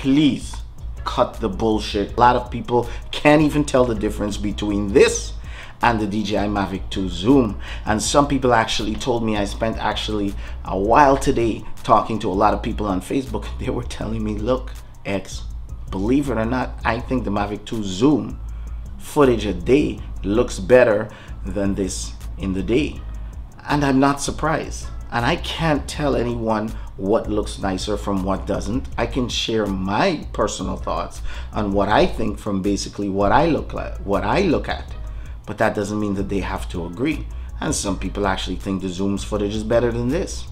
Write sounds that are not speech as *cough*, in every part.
please cut the bullshit. A lot of people can't even tell the difference between this and the DJI Mavic 2 Zoom. And some people actually told me I spent actually a while today talking to a lot of people on Facebook. *laughs* They were telling me, look, X, believe it or not, I think the Mavic 2 Zoom footage a day looks better than this in the day. And I'm not surprised. And I can't tell anyone what looks nicer from what doesn't. I can share my personal thoughts on what I think from basically what I look like, what I look at. But that doesn't mean that they have to agree. And some people actually think the Zoom's footage is better than this.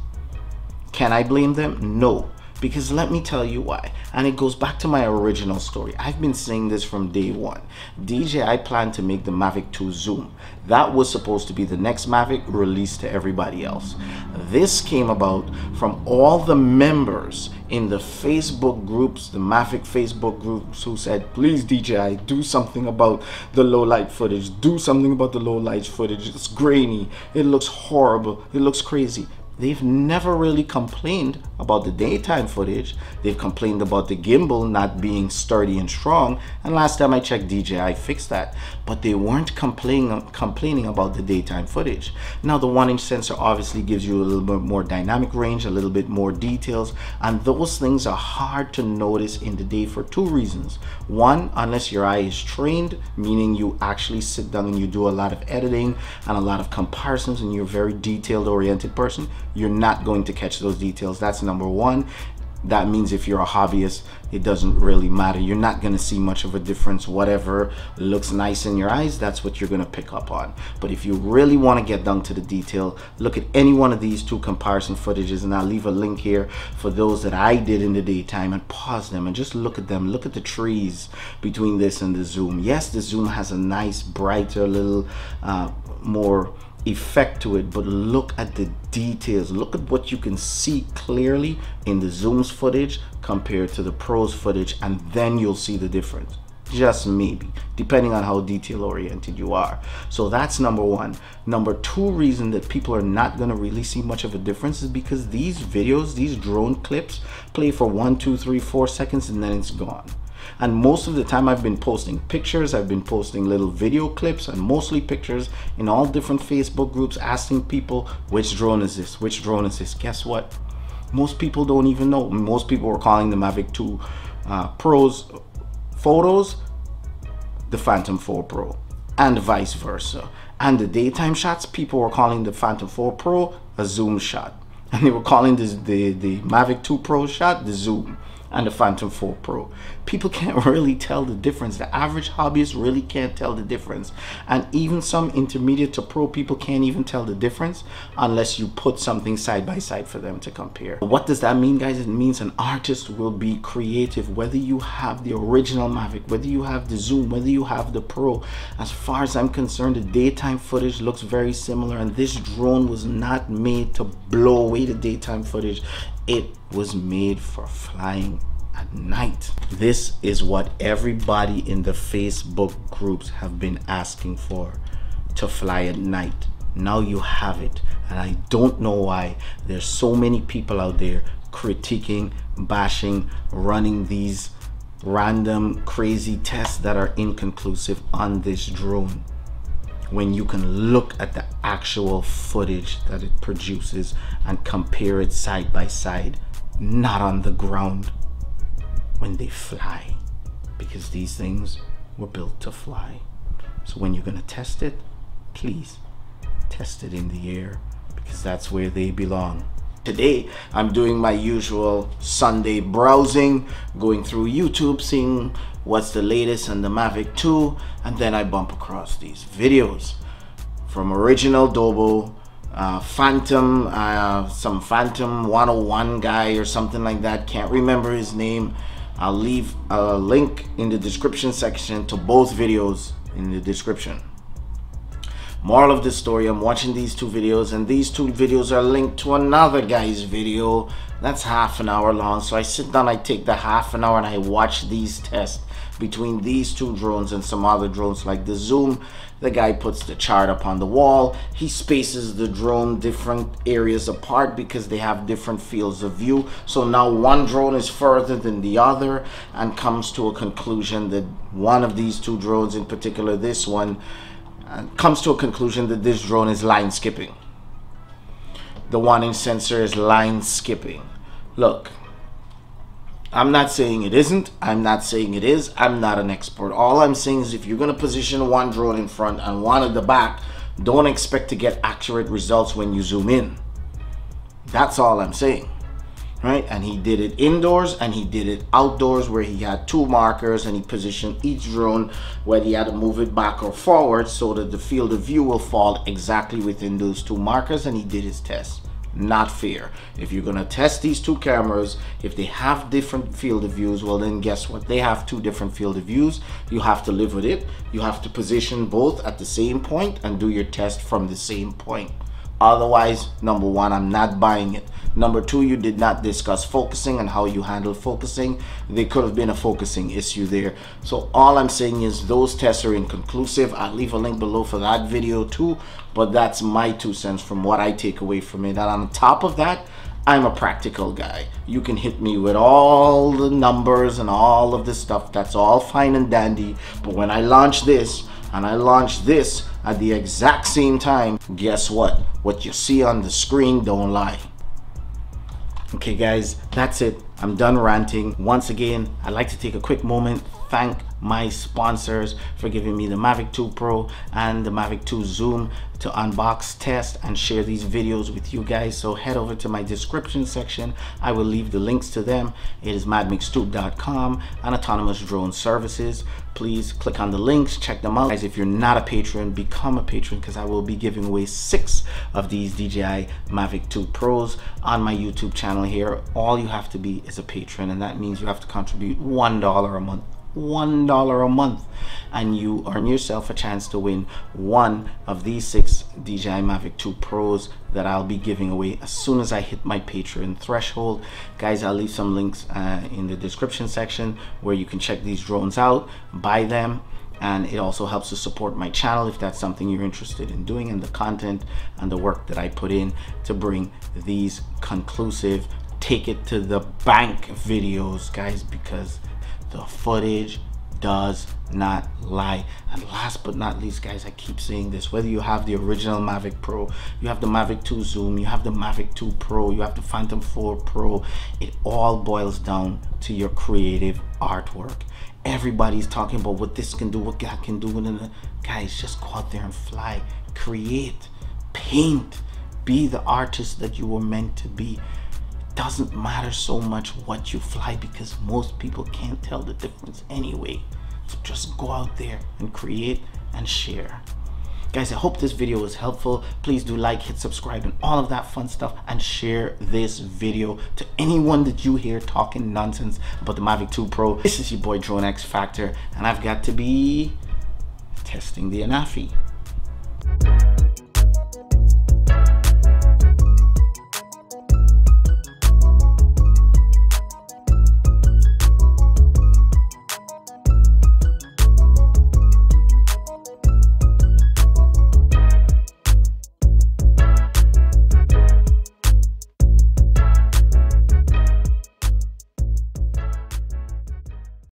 Can I blame them? No. Because let me tell you why. And it goes back to my original story. I've been saying this from day one. DJI planned to make the Mavic 2 Zoom. That was supposed to be the next Mavic released to everybody else. This came about from all the members in the Facebook groups, the Mavic Facebook groups who said, please DJI, do something about the low light footage. Do something about the low light footage. It's grainy. It looks horrible. It looks crazy they've never really complained about the daytime footage. They've complained about the gimbal not being sturdy and strong. And last time I checked DJI fixed that. But they weren't complaining, complaining about the daytime footage. Now the one inch sensor obviously gives you a little bit more dynamic range, a little bit more details. And those things are hard to notice in the day for two reasons. One, unless your eye is trained, meaning you actually sit down and you do a lot of editing and a lot of comparisons and you're a very detailed oriented person, you're not going to catch those details. That's number one. That means if you're a hobbyist, it doesn't really matter. You're not going to see much of a difference. Whatever looks nice in your eyes, that's what you're going to pick up on. But if you really want to get down to the detail, look at any one of these two comparison footages and I'll leave a link here for those that I did in the daytime and pause them and just look at them. Look at the trees between this and the Zoom. Yes, the Zoom has a nice, brighter, little uh, more effect to it but look at the details. Look at what you can see clearly in the zoom's footage compared to the pros footage and then you'll see the difference. Just maybe depending on how detail oriented you are. So that's number one. Number two reason that people are not going to really see much of a difference is because these videos these drone clips play for one two three four seconds and then it's gone and most of the time I've been posting pictures, I've been posting little video clips and mostly pictures in all different Facebook groups asking people which drone is this, which drone is this. Guess what? Most people don't even know. Most people are calling the Mavic 2 uh, Pro's photos the Phantom 4 Pro and vice versa. And the daytime shots, people were calling the Phantom 4 Pro a zoom shot. And they were calling this, the, the Mavic 2 Pro shot the zoom and the Phantom 4 Pro. People *laughs* can't really tell the difference. The average hobbyist really can't tell the difference. And even some intermediate to pro people can't even tell the difference unless you put something side by side for them to compare. What does that mean, guys? It means an artist will be creative, whether you have the original Mavic, whether you have the Zoom, whether you have the Pro. As far as I'm concerned, the daytime footage looks very similar and this drone was not made to blow away the daytime footage. It was made for flying at night. This is what everybody in the Facebook groups have been asking for to fly at night. Now you have it. And I don't know why there's so many people out there critiquing, bashing, running these random crazy tests that are inconclusive on this drone when you can look at the actual footage that it produces and compare it side by side, not on the ground when they fly, because these things were built to fly. So when you're gonna test it, please test it in the air because that's where they belong. Today, I'm doing my usual Sunday browsing, going through YouTube, seeing what's the latest on the Mavic 2, and then I bump across these videos from original Dobo, uh, Phantom, uh, some Phantom 101 guy or something like that, can't remember his name. I'll leave a link in the description section to both videos in the description. Moral of the story, I'm watching these two videos and these two videos are linked to another guy's video that's half an hour long. So I sit down, I take the half an hour and I watch these tests between these two drones and some other drones like the Zoom. The guy puts the chart up on the wall. He spaces the drone different areas apart because they have different fields of view. So now one drone is further than the other and comes to a conclusion that one of these two drones, in particular this one, comes to a conclusion that this drone is line skipping. The one inch sensor is line skipping. Look, I'm not saying it isn't. I'm not saying it is. I'm not an expert. All I'm saying is if you're going to position one drone in front and one at the back, don't expect to get accurate results when you zoom in. That's all I'm saying. Right? And he did it indoors and he did it outdoors where he had two markers and he positioned each drone where he had to move it back or forward so that the field of view will fall exactly within those two markers and he did his test not fair. If you're gonna test these two cameras, if they have different field of views, well then guess what? They have two different field of views. You have to live with it. You have to position both at the same point and do your test from the same point. Otherwise, number one, I'm not buying it. Number two, you did not discuss focusing and how you handle focusing. There could have been a focusing issue there. So all I'm saying is those tests are inconclusive. I'll leave a link below for that video too. But that's my two cents from what I take away from it. And on top of that, I'm a practical guy. You can hit me with all the numbers and all of this stuff. That's all fine and dandy. But when I launch this, and I launch this at the exact same time, guess what? What you see on the screen don't lie. Okay guys, that's it. I'm done ranting. Once again, I'd like to take a quick moment, thank my sponsors for giving me the Mavic 2 Pro and the Mavic 2 Zoom to unbox, test, and share these videos with you guys. So head over to my description section. I will leave the links to them. It is madmixtube.com and Autonomous Drone Services. Please click on the links, check them out. Guys, if you're not a patron, become a patron because I will be giving away six of these DJI Mavic 2 Pros on my YouTube channel here. All you have to be is a patron and that means you have to contribute $1 a month $1 a month and you earn yourself a chance to win one of these six DJI Mavic 2 Pros that I'll be giving away as soon as I hit my Patreon threshold. Guys, I'll leave some links uh, in the description section where you can check these drones out, buy them, and it also helps to support my channel if that's something you're interested in doing and the content and the work that I put in to bring these conclusive take it to the bank videos guys because the footage does not lie. And last but not least guys i keep saying this whether you have the original mavic pro you have the mavic 2 zoom you have the mavic 2 pro you have the phantom 4 pro it all boils down to your creative artwork. Everybody's talking about what this can do what that can do and guys just go out there and fly. Create paint be the artist that you were meant to be doesn't matter so much what you fly because most people can't tell the difference anyway. So just go out there and create and share. Guys, I hope this video was helpful. Please do like, hit subscribe, and all of that fun stuff. And share this video to anyone that you hear talking nonsense about the Mavic 2 Pro. This is your boy Drone X Factor, and I've got to be testing the Anafi.